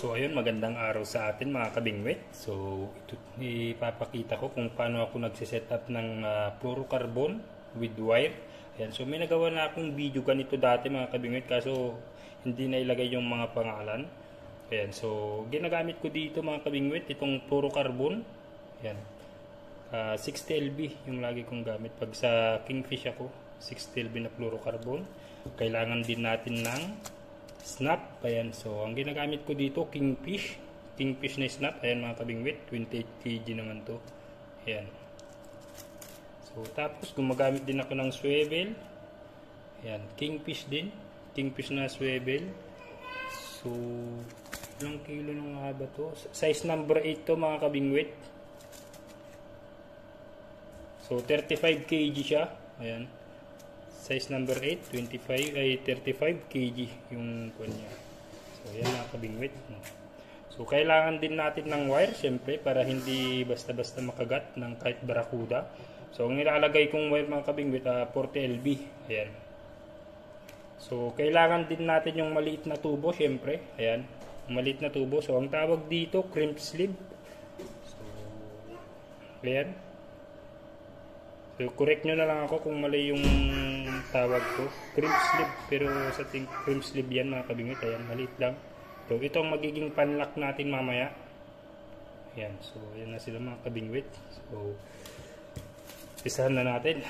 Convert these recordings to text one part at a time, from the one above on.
So ayun, magandang araw sa atin mga kabingwit. So ito, ipapakita ko kung paano ako nagsiset up ng ah, fluorocarbon with wire. Ayan, so may nagawa na akong video ganito dati mga kabingwit kaso hindi na ilagay yung mga pangalan. Ayan, so ginagamit ko dito mga kabingwit itong fluorocarbon. Ayan, ah, 60 LB yung lagi kong gamit. Pag sa Kingfish ako, 60 LB na fluorocarbon. Kailangan din natin ng snap. Ayan, so ang ginagamit ko dito, kingfish. Kingfish na snap. Ayan mga kabingwit, 28 kg naman to. Ayan. So tapos gumagamit din ako ng swivel. Ayan, kingfish din. Kingfish na swivel. So, ilang kilo na nga ba to? Size number 8 to mga kabingwit. So 35 kg siya. Ayan size number 8, 25 ay 35 kg yung kuwan niya. So yan mga kabingwit. No? So kailangan din natin ng wire syempre para hindi basta-basta makagat ng kahit barakuda. So ang ilalagay kong wire mga kabingwit uh, 40 LB. Ayan. So kailangan din natin yung maliit na tubo syempre. Ayan. Maliit na tubo. So ang tawag dito crimp sleeve. So ayan. So, correct nyo na lang ako kung mali yung tawag ko. Crimp sleeve. Pero sa ting crimp sleeve yan mga kabingit. Ayan, maliit lang. So, ito ang magiging panlock natin mamaya. Ayan. So, yan na sila mga kabingwit. So, isahan na natin.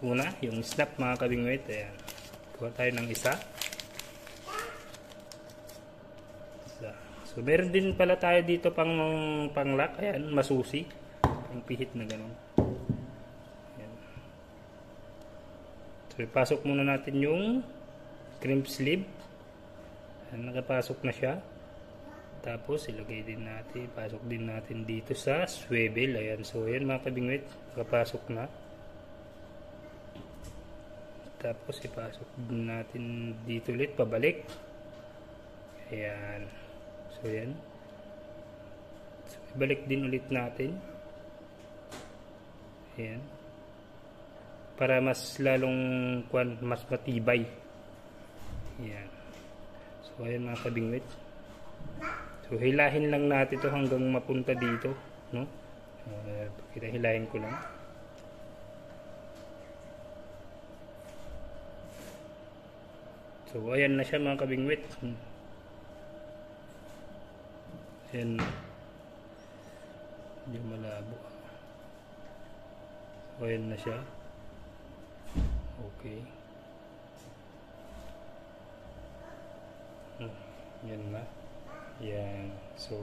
Una, yung snap mga kabingwit. Ayan. Kuha tayo ng isa. Isa. So, meron din pala tayo dito pang panglock. Ayan, masusi. Pang pihit na ganun. So, ipasok muna natin yung crimp sleeve. Ayan, nakapasok na siya. Tapos, ilagay din natin, pasok din natin dito sa swivel. Ayan, so ayan mga kabingwit, nakapasok na. Tapos, ipasok din natin dito ulit, pabalik. Ayan. So, ayan. So, ibalik din ulit natin. Ayan para mas lalong kwan, mas matibay. Yan. So ayan mga kabingwit. So hilahin lang natin to hanggang mapunta dito, no? Uh, kita hilahin ko lang. So ayan na siya mga kabingwit. Ayan. Hindi malabo. So ayan na siya. Okay. Hmm, yan na. Yan. So,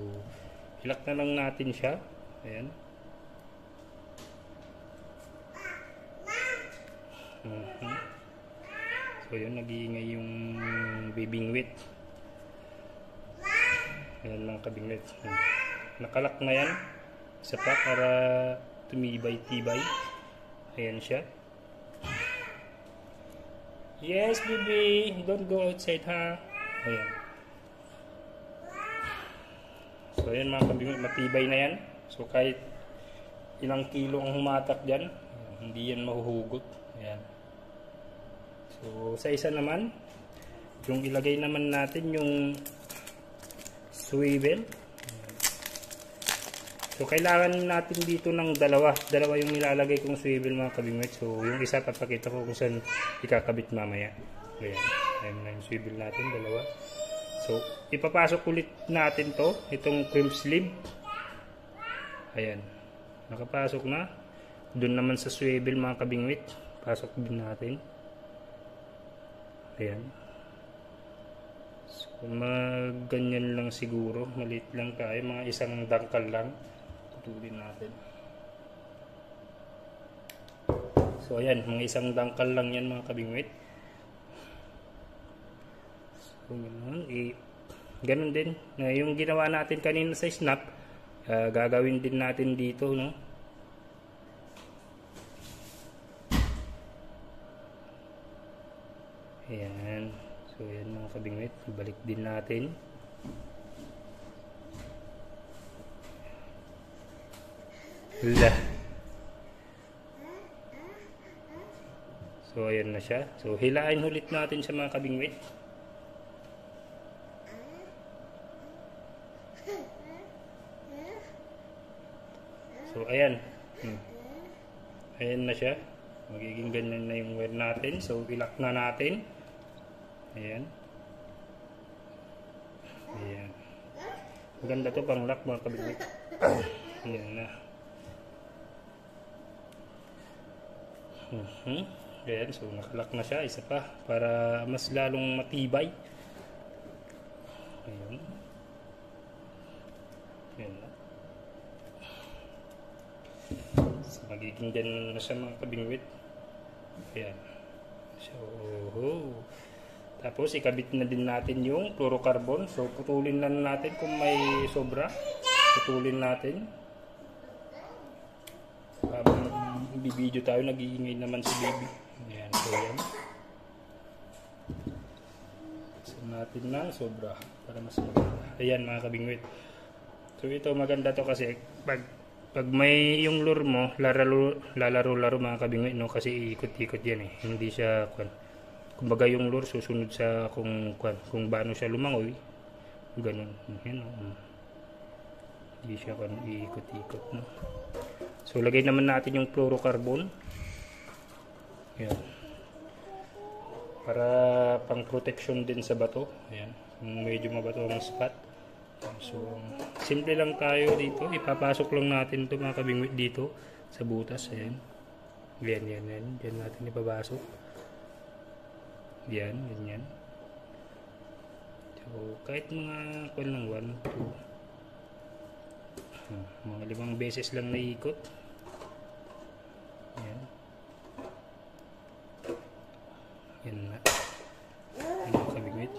ilak na lang natin siya. Ayan. Uh -huh. So, yun. Nag-iingay yung bibingwit. Ayan lang kabingwit. Hmm. Nakalak na yan. Isa pa para tumibay-tibay. Ayan siya. Yes, baby. Don't go outside, ha? Ayan. So, ayan mga kabingwit. Matibay na yan. So, kahit ilang kilo ang humatak dyan, hindi yan mahuhugot. Ayan. So, sa isa naman, yung ilagay naman natin yung swivel. So, kailangan natin dito ng dalawa. Dalawa yung nilalagay kong swivel mga kabingwit. So, yung isa papakita ko kung saan ikakabit mamaya. Ayan. Ayan na yung swivel natin, dalawa. So, ipapasok ulit natin to itong crimp sleeve. Ayan. Nakapasok na. Doon naman sa swivel mga kabingwit. Pasok din natin. Ayan. So, maganyan lang siguro. Maliit lang tayo. Mga isang dangkal lang putulin natin. So ayan, mga isang dangkal lang yan mga kabingwit. So ganun, eh, ganun din. Uh, yung ginawa natin kanina sa snap, uh, gagawin din natin dito, no? Ayan. So ayan mga kabingwit, balik din natin. Wala. So, ayan na siya. So, hilain ulit natin sa mga kabingwit. So, ayan. Hmm. Ayan na siya. Magiging ganyan na yung wire natin. So, ilak na natin. Ayan. Ayan. Maganda to pang lock mga kabingwit. ayan na. Mhm. Ayan, so nakalock na siya. Isa pa. Para mas lalong matibay. Ayan. Ayan na. So, magiging ganun na siya mga kabingwit. Ayan. So, oh. Tapos, ikabit na din natin yung fluorocarbon. So, putulin lang natin kung may sobra. Putulin natin. Nagbibideo tayo, nag-iingay naman si baby. Ayan, so yan. So, natin na sobra para mas maganda. Ayan mga kabingwit. So, ito maganda to kasi pag pag may yung lure mo, lalaro, lalaro-laro mga kabingwit, no? Kasi ikot-ikot yan eh. Hindi siya, kwan, kumbaga yung lure susunod sa kung, kwan, kung paano siya lumangoy. Ganun. Yan, no? Hindi siya kwan, ikot-ikot, no? So, lagay naman natin yung fluorocarbon. Yan. Para pang protection din sa bato. Ayan. Medyo mabato ang spot. So, simple lang tayo dito. Ipapasok lang natin ito mga kabingwit dito sa butas. Ayan. Yan, yan, yan. Yan natin ipapasok. Yan, ganyan. So, kahit mga kwan lang, 1, 2, mga limang beses lang naiikot. Yan. Yan na. Yan ang kabigwit.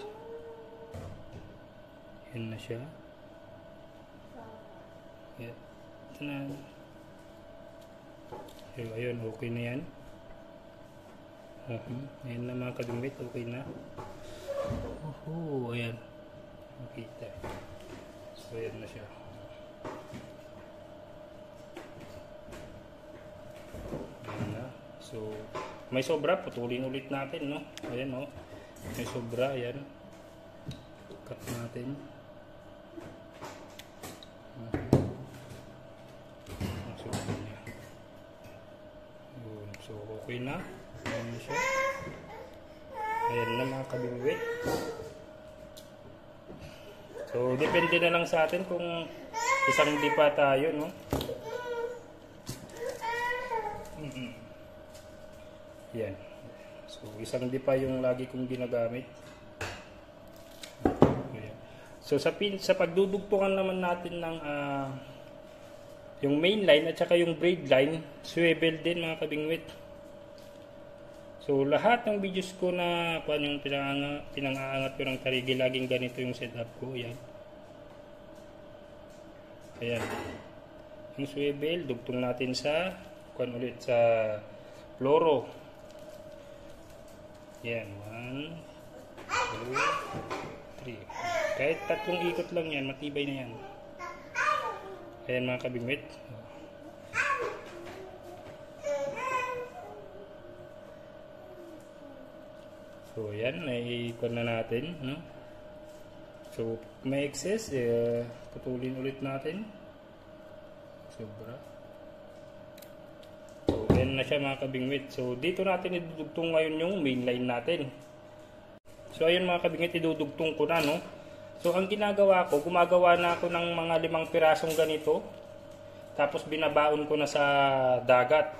Yan na siya. Yan. Ito na. So, ayun, okay na yan. Uh -huh. Ayan na mga kabigwit, okay na. Ayan. Makita. So, ayan na siya. Ayan na. So, may sobra, putulin ulit natin, no? Ayan, no? May sobra, ayan. Cut natin. So, okay na. Ayan na siya. Ayan na mga kabingwit. So, depende na lang sa atin kung isang dipa tayo, no? Yan. So, isang dipa yung lagi kong ginagamit. Ayan. So, sa, pin, sa pagdudugtungan naman natin ng ah, yung main line at saka yung braid line, swivel din mga kabingwit. So, lahat ng videos ko na paano yung pinang pinangaangat ko ng tarigi, laging ganito yung setup ko. Yan. Ayan. Yung swivel, dugtong natin sa, kuan ulit, sa fluoro. Yan. One, two, three. Kahit tatlong ikot lang yan, matibay na yan. Ayan mga kabingwit. So, yan, naikuan na natin. No? So, may excess, eh, putulin ulit natin. Sobra. So, yan na siya mga kabingwit. So, dito natin idudugtong ngayon yung main line natin. So, ayun mga kabingwit, idudugtong ko na, no? So, ang ginagawa ko, gumagawa na ako ng mga limang pirasong ganito. Tapos, binabaon ko na sa dagat.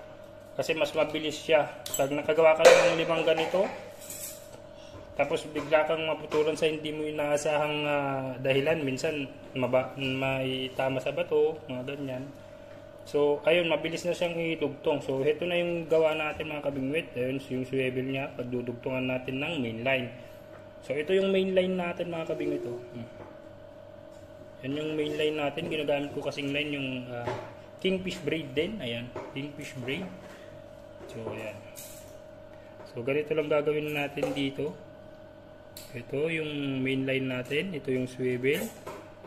Kasi mas mabilis siya. Pag nakagawa ka ng limang ganito, tapos bigla kang maputulan sa hindi mo inaasahang uh, dahilan. Minsan maba, may tama sa bato, mga ganyan. So, ayun, mabilis na siyang idugtong. So, ito na yung gawa natin mga kabingwit. Ayun, yung swivel niya, pagdudugtungan natin ng main line. So, ito yung main line natin mga kabingwit. Oh. Hmm. Yan yung main line natin. Ginagamit ko kasing line yung uh, kingfish braid din. Ayan, kingfish braid. So, ayan. So, ganito lang gagawin natin dito. Ito yung main line natin. Ito yung swivel.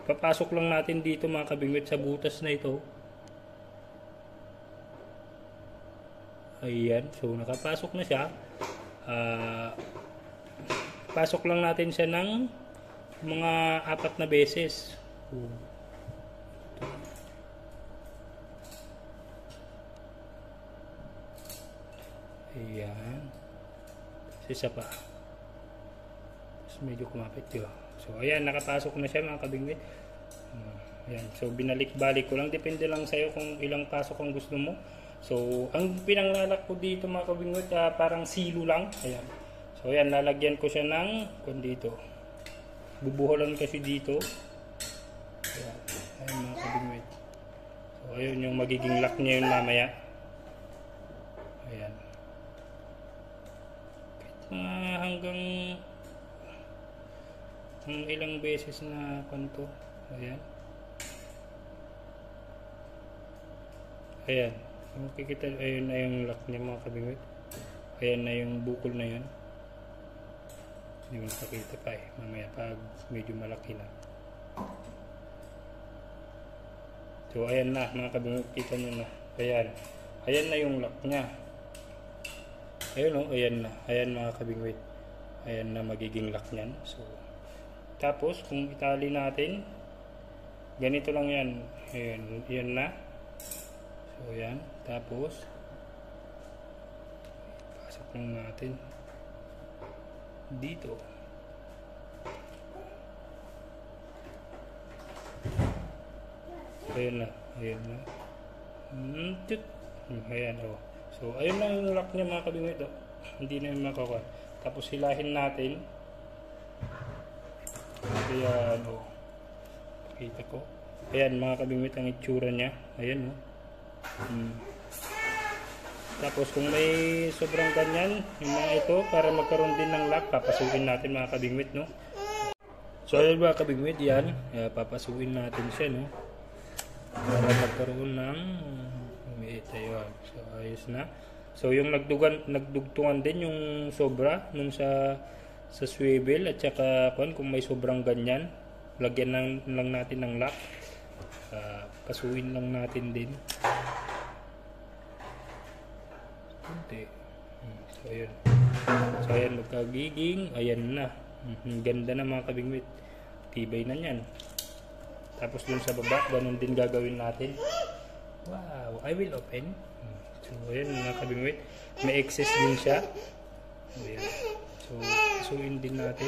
Papasok lang natin dito mga kabingwit sa butas na ito. Ayan, so nakapasok na siya. Uh, pasok lang natin siya ng mga apat na beses. So, Ayan. Isa pa. Tapos medyo kumapit yun. So, ayan. Nakapasok na siya mga kabingwit. Ayan. So, binalik-balik ko lang. Depende lang sa'yo kung ilang pasok ang gusto mo. So, ang pinanglalak ko dito mga kabingwit, uh, parang silo lang. Ayan. So, ayan, lalagyan ko siya ng kung dito. Bubuholan kasi dito. Ayan. Ayan mga kabingwit. So, ayun yung magiging lock niya yun mamaya. Ayan. Mga hanggang ang ilang beses na kanto. Ayan. Ayan. Makikita, ayun na yung lock niya mga kabingwit. Ayan na yung bukol na yun. Hindi mo nakakita pa eh. Mamaya pag medyo malaki na. So ayan na mga kabingwit. Kita nyo na. Ayan. Ayan na yung lock niya. Ayun o. Oh, ayan na. Ayan mga kabingwit. Ayan na magiging lock niyan. So tapos kung itali natin ganito lang yan. Ayan. Ayan na. So ayan. Tapos pasok lang natin dito. Ayan na. Ayan na. Hmm, ayan oh. So ayun lang yung lock niya mga kabingwit oh. Hindi na yung makakuha. Tapos hilahin natin. Ayan oh. Pakita ko. Ayan mga kabingwit ang itsura niya. Ayan oh. Hmm. Tapos kung may sobrang ganyan, yung mga ito, para magkaroon din ng lock, papasukin natin mga kabingwit, no? So ayun mga kabingwit, yan. Uh, papasukin natin siya, no? Para magkaroon ng ito yun. So ayos na. So yung nagdugan, nagdugtungan din yung sobra nung sa sa swivel at saka kung, kung may sobrang ganyan, lagyan lang, lang natin ng lock. Uh, pasuin lang natin din. Kunti. Hmm, so, ayun. So, ayan, magkagiging. Ayan na. Hmm, ganda na mga kabingwit. Tibay na yan. Tapos dun sa baba, ganun din gagawin natin. Wow, I will open. Hmm, so, ayan mga kabingwit. May excess din siya. Ayan. So, suin din natin.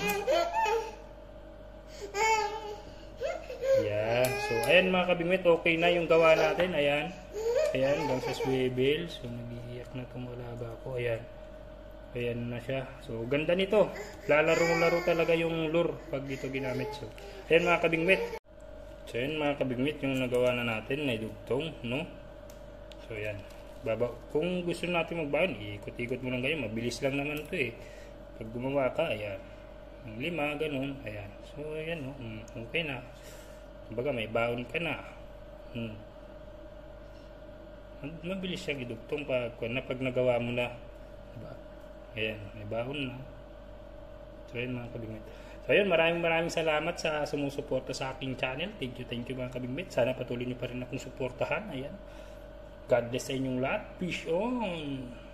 Ayan. So, ayan mga kabingwit. Okay na yung gawa natin. Ayan. Ayan, hanggang sa swivel. So, nagiiyak na itong alaga ko. Ayan. Ayan na siya. So, ganda nito. Lalaro-laro talaga yung lure pag dito ginamit. So, ayan mga kabingwit. So, ayan mga kabingwit yung nagawa na natin. May dugtong, no? So, ayan. Baba. Kung gusto natin magbaon, ikot-ikot mo lang ganyan. Mabilis lang naman ito eh. Pag gumawa ka, ayan. Yung lima, ganun. Ayan. So, ayan, no? Hmm, okay na. Kumbaga, may baon ka na. Hmm mabilis siyang idugtong pag, na pag nagawa mo na. Diba? Ayan, may baon na. So, ayan mga kabingwit. So, ayan, maraming maraming salamat sa sumusuporta sa aking channel. Thank you, thank you mga kabingwit. Sana patuloy niyo pa rin akong suportahan. Ayan. God bless sa inyong lahat. Peace on!